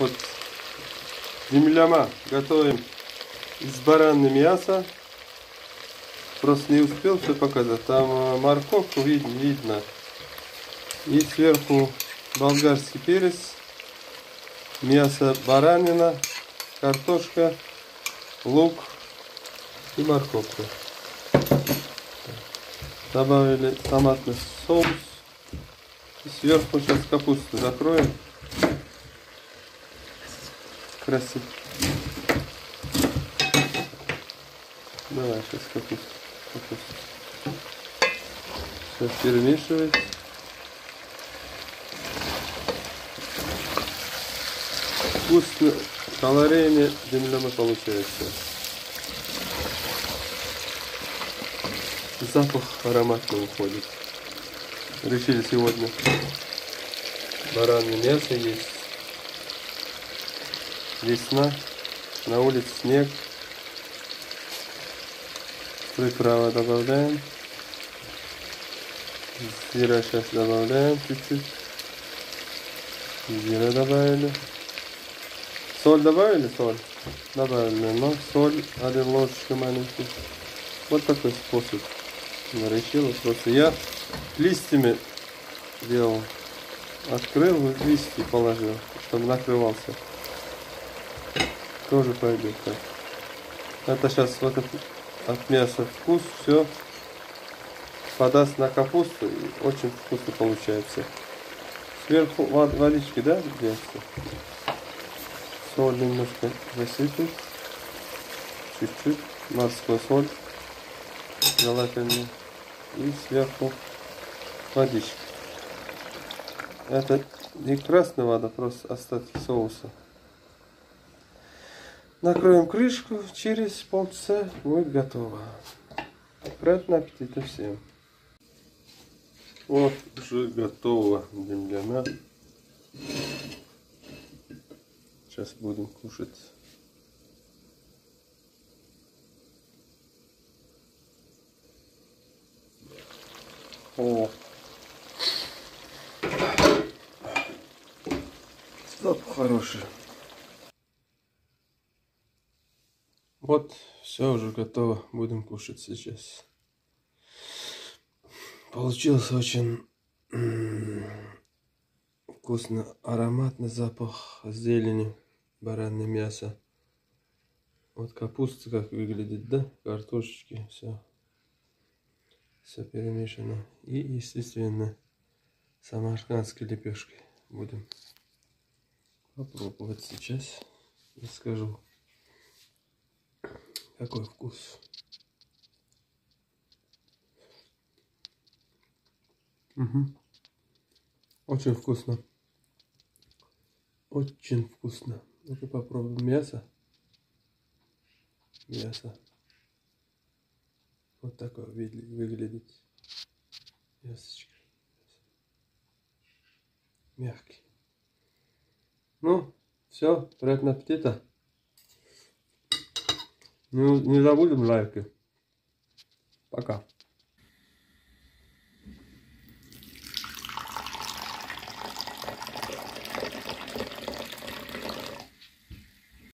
Вот земляма готовим из баранного мяса. Просто не успел все показать. Там э, морковку видно, видно. И сверху болгарский перец, мясо баранина, картошка, лук и морковка. Добавили томатный соус. И сверху сейчас капусту закроем. Красиво. Давай сейчас капусту. капусту. Все перемешивать. Вкусно, калорийно земляно получается. Запах ароматный уходит. Решили сегодня баранное мясо есть. Весна, на улице снег. Приправа добавляем. Зира сейчас добавляем чуть-чуть. Зира добавили. Соль добавили? Соль? Добавили. Но соль один ложечка маленький. Вот такой способ. Решила просто. Я листьями делал. Открыл, листья положил, чтобы накрывался. Тоже пойдет так. Это сейчас вот от, от мяса вкус, все подаст на капусту и очень вкусно получается. Сверху водички, да, делается? Соль немножко засыпать. Чуть-чуть. Морской соль. Желательно. И сверху водичка. Это не красная вода, просто остатки соуса. Накроем крышку, через полчаса будет готово. Приятного аппетита всем. Вот уже готово земляна. Сейчас будем кушать. О! Запах хороший. Вот, все уже готово. Будем кушать сейчас. Получился очень вкусно, ароматный запах зелени, баранное мясо. Вот капуста как выглядит, да? Картошечки, все. Все перемешано. И, естественно, самаркандской лепешкой будем попробовать сейчас. И скажу, какой вкус. Угу. Очень вкусно. Очень вкусно. Ну-ка попробуем мясо. Мясо. Вот такое выглядит. Мясочка. Мягкий. Ну, все, приятного аппетита. Не, не забудем лайки. Пока.